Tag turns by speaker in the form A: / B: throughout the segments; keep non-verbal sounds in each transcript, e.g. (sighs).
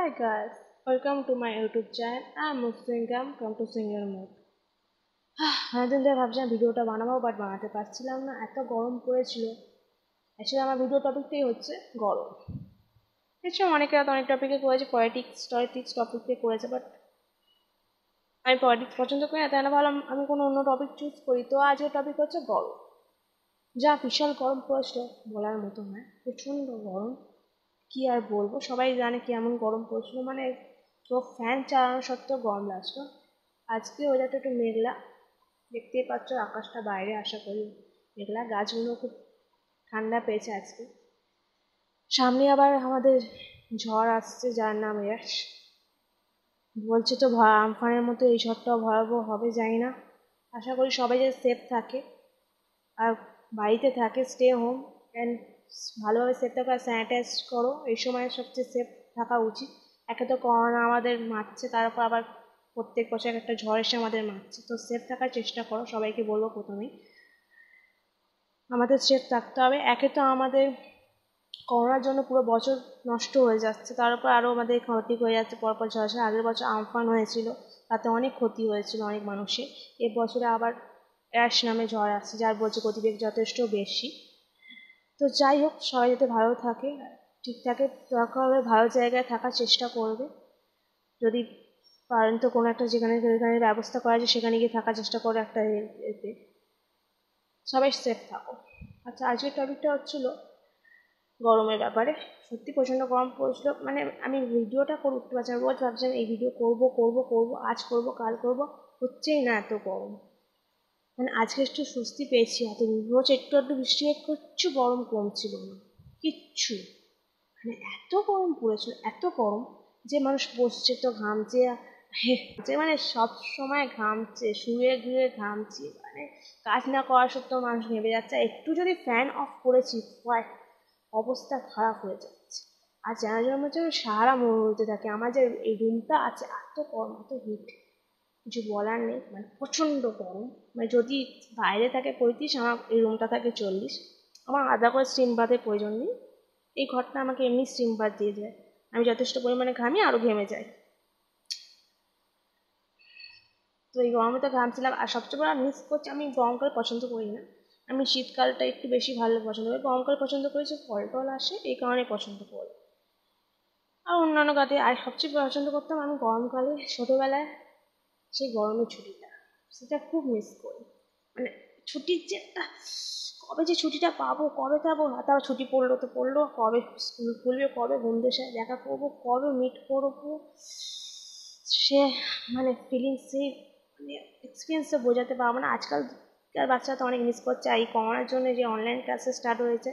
A: Hi guys, welcome to my YouTube channel. I'm Muslim come to Singer Mode. অনেকদিন (sighs) ধরে ভাবছিলাম ভিডিওটা বানাবো বাট বানাতে পারছিলাম না। এত গরম পড়েছিল। অ্যাকচুয়ালি আমার ভিডিও টপিকটাই হচ্ছে গরম। এছাড়া অনেকে হয়তো অনেক টপিকে করেছে পলিটিক্স টলিটিক্স টপিকে করেছে বাট আমি পলিটিক্স পছন্দ করি না তাই না? ভাবলাম আমি কোনো অন্য টপিক চুজ করি। তো আজকের টপিক হচ্ছে গরম। যা বিশাল গরম পড়েছিল বলার মতো নয় প্রচণ্ড গরম। কি আর বলব? সবাই জানে কেমন গরম পড়ছিল। মানে তো ফ্যান চালানো সত্ত্বেও গরম লাগছিল। আজকে ওয়েদারটা একটু মেঘলা। দেখতেই পাচ্ছ আকাশটা বাইরে, আশা করি মেঘলা। গাছগুলো খুব ঠান্ডা পেয়েছে আজকে। সামনে আবার আমাদের ঝড় আসছে, যার নাম ইয়াস বলছে তো আমফানের মতো এই ঝড়টাও ভয়াবহ হবে, জানি না। আশা করি সবাই যে সেফ থাকে। আর বাড়িতে থাকে স্টে হোম অ্যান্ড ভালোভাবে সেফ থাকো আর স্যানিটাইজ করো। এই সময় সবচেয়ে সেফ থাকা উচিত। একে তো করোনা আমাদের মারছে, তারপর আবার প্রত্যেক বছর একটা ঝড় এসে আমাদের মারছে। তো সেফ থাকার চেষ্টা করো, সবাইকে বলব প্রথমেই। আমাদের সেফ থাকতে হবে। একে তো আমাদের করোনার জন্য পুরো বছর নষ্ট হয়ে যাচ্ছে। তার উপর আরও আমাদের ক্ষতি হয়ে যাচ্ছে। পরপর ঝড় আগের বছর আমফান হয়েছিল। তাতে অনেক ক্ষতি হয়েছিল অনেক মানুষের। এ বছরে আবার অ্যাশ নামে ঝড় আসছে, যার বলছে গতিবেগ যথেষ্ট বেশি। তো যাই হোক, সবাই যাতে ভালো থাকে, ঠিক থাকে দরকার ভালো জায়গায় থাকার চেষ্টা করবে। যদি পারেন তো কোনো একটা যেখানে যেখানে ব্যবস্থা করা যায় সেখানে গিয়ে থাকার চেষ্টা করো একটা এতে। সবাই সেফ থাকো। আচ্ছা আজকের টপিকটা হচ্ছিল গরমের ব্যাপারে। সত্যি প্রচণ্ড গরম পড়েছিল। মানে আমি ভিডিওটা করে উঠতে পারছি রোজ ভাবছিলাম এই ভিডিও করব করব করব, আজ করব, কাল করব, হচ্ছেই না এত গরম। মানে আজকে একটু স্বস্তি পেয়েছি এত রোজ একটু একটু বৃষ্টি কিচ্ছু গরম কমছিল না। কিচ্ছু। মানে এত গরম পড়েছিল, এত গরম যে মানুষ বসছে তো ঘামছে যে মানে সব সময় ঘামছে, শুয়ে ঘুয়ে ঘামছি মানে কাজ না করা সত্ত্বেও মানুষ ভেবে যাচ্ছে। একটু যদি ফ্যান অফ করেছি অবস্থা খারাপ হয়ে যাচ্ছে। আর যেন যেন মনে সারা মরতে থাকে, আমার যে এই রুমটা আছে এত গরম, এত হিট কিছু বলার নেই মানে প্রচণ্ড গরম। মানে যদি বাইরে থাকে পঁয়ত্রিশ, আমার এই রুমটা থাকে চল্লিশ। আমার আধা করে স্টিম বাথের প্রয়োজন নেই। এই ঘরটা আমাকে এমনি স্টিম বাথ দিয়ে যায় আমি যথেষ্ট পরিমাণে ঘামি আরও ঘেমে যাই। তো এই গরমে তো ঘামছিলাম। আর সবচেয়ে বড় মিস করছি, আমি গরমকাল পছন্দ করি না। আমি শীতকালটা একটু বেশি ভালো পছন্দ করি। গরমকাল পছন্দ করি যে ফল টল আসে, এই কারণে পছন্দ করি। আর অন্যান্য কাতে আর সবচেয়ে পছন্দ করতাম আমি গরমকালে ছোটোবেলায় সেই গরমের ছুটিটা সেটা খুব মিস করি। মানে ছুটির যে একটা কবে যে ছুটিটা পাবো, কবে যাব তারপর ছুটি পড়ল তো পড়ল, কবে স্কুল খুলবে, কবে বন্ধুদের সাথে দেখা করব, কবে মিট করব, সে মানে ফিলিংস সেই মানে এক্সপিরিয়েন্সটা বোঝাতে পারব না। আজকালকার বাচ্চা তো অনেক মিস করছে এই করোনার জন্য যে অনলাইন ক্লাসে স্টার্ট হয়েছে,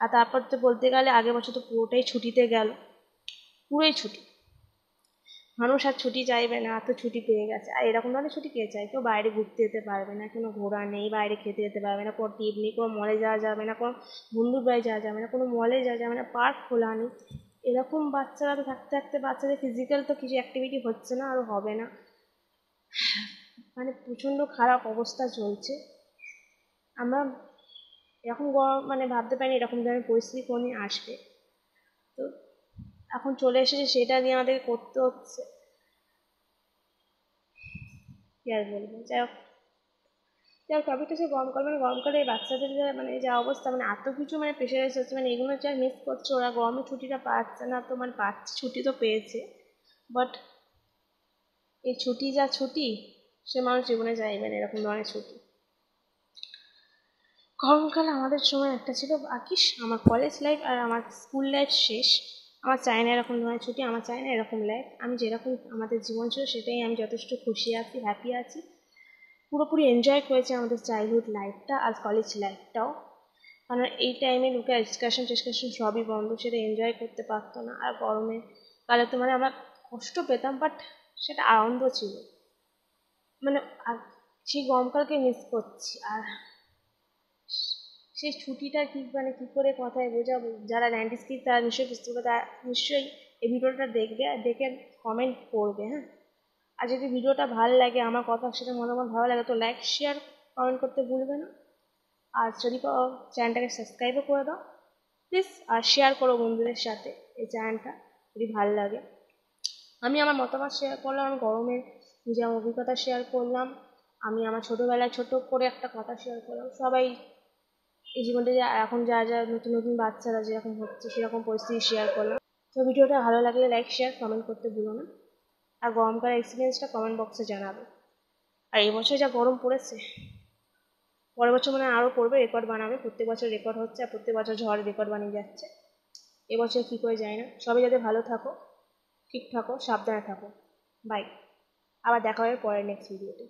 A: আর তারপর তো বলতে গেলে আগের বছর তো পুরোটাই ছুটিতে গেল, পুরোই ছুটি। মানুষ আর ছুটি চাইবে না, এত ছুটি পেয়ে গেছে। আর এরকম ধরনের ছুটি কে চায়? কেউ বাইরে ঘুরতে যেতে পারবে না, কোনো ঘোরা নেই, বাইরে খেতে যেতে পারবে না, কোনো টিপ নেই কোনো মলে যাওয়া যাবে না, কোনো বন্ধুর বাড়ি যাওয়া যাবে না, কোনো মলে যাওয়া যাবে না পার্ক খোলা নেই। এরকম বাচ্চারা তো থাকতে থাকতে বাচ্চাদের ফিজিক্যাল তো কিছু অ্যাক্টিভিটি হচ্ছে না আরও হবে না। মানে প্রচণ্ড খারাপ অবস্থা চলছে। আমরা এরকম মানে ভাবতে পারিনি এরকম ধরনের পরিস্থিতি কোনদিন আসবে। তো এখন চলে এসেছে, সেটা নিয়ে আমাদের করতে হচ্ছে। কি আর বলব? যাই হোক। যাই হোক টপিকটা হচ্ছে গরমকাল মানে গরমকালে বাচ্চাদের মানে যা অবস্থা মানে এত কিছু মানে প্রেশারাইজ হচ্ছে মানে এগুলো যা মিস করছে ওরা গরমের ছুটিটা পাচ্ছে না তো মানে পাচ্ছে ছুটি তো পেয়েছে। বাট এই ছুটি যা ছুটি, সে মানুষ জীবনে চাইবে না এরকম ধরনের ছুটি। গরমকাল আমাদের সময় একটা ছিল বাকি আমার কলেজ লাইফ আর আমার স্কুল লাইফ শেষ। আমার চাই না এরকম ধরনের ছুটি, আমার চাই না এরকম লাইফ আমি যেরকম আমাদের জীবন ছিল সেটাই আমি যথেষ্ট খুশি আছি হ্যাপি আছি। পুরোপুরি এনজয় করেছি আমাদের চাইল্ডহুড লাইফটা আর কলেজ লাইফটাও কারণ এই টাইমে লোকে এক্সকারশন টেক্সকারশন সবই বন্ধ, সেটা এনজয় করতে পারতো না। আর গরমে কালে তো মানে আমরা কষ্ট পেতাম বাট সেটা আনন্দ ছিল। মানে আর সেই গরমকালকে মিস করছি। আর সেই ছুটিটা কী মানে কী করে কথায় বোঝাবো? যারা নাইনটিস কিড তারা নিশ্চয়ই বুঝতে পারবে। তারা নিশ্চয়ই এই ভিডিওটা দেখবে আর দেখে কমেন্ট করবে হ্যাঁ? আর যদি ভিডিওটা ভালো লাগে, আমার কথা সেটা মতামত ভালো লাগে, তো লাইক শেয়ার কমেন্ট করতে ভুলবে না। আর যদি চ্যানেলটাকে সাবস্ক্রাইবও করে দাও। প্লিজ আর শেয়ার করো বন্ধুদের সাথে এই চ্যানেলটা যদি ভালো লাগে। আমি আমার মতামত শেয়ার করলাম, আমি গরমের নিজের অভিজ্ঞতা শেয়ার করলাম। আমি আমার ছোটোবেলায় ছোট করে একটা কথা শেয়ার করলাম। সবাই এই জীবনটা যে এখন যা যা নতুন নতুন বাচ্চারা যেরকম হচ্ছে, সেরকম পরিস্থিতি শেয়ার করলাম। তো ভিডিওটা ভালো লাগলে লাইক শেয়ার কমেন্ট করতে ভুলো না। আর গরমকালের এক্সপিরিয়েন্সটা কমেন্ট বক্সে জানাবে। আর এই বছর যা গরম পড়েছে, পরের বছর মনে আরও পড়বে রেকর্ড বানাবে। প্রত্যেক বছর রেকর্ড হচ্ছে আর প্রত্যেক বছর ঝড় রেকর্ড বানিয়ে যাচ্ছে। এবছর কী করে যায় না। সবাই যাতে ভালো থাকো, ঠিক থাকো, সাবধানে থাকো। বাই আবার দেখা হবে পরের নেক্সট ভিডিওতে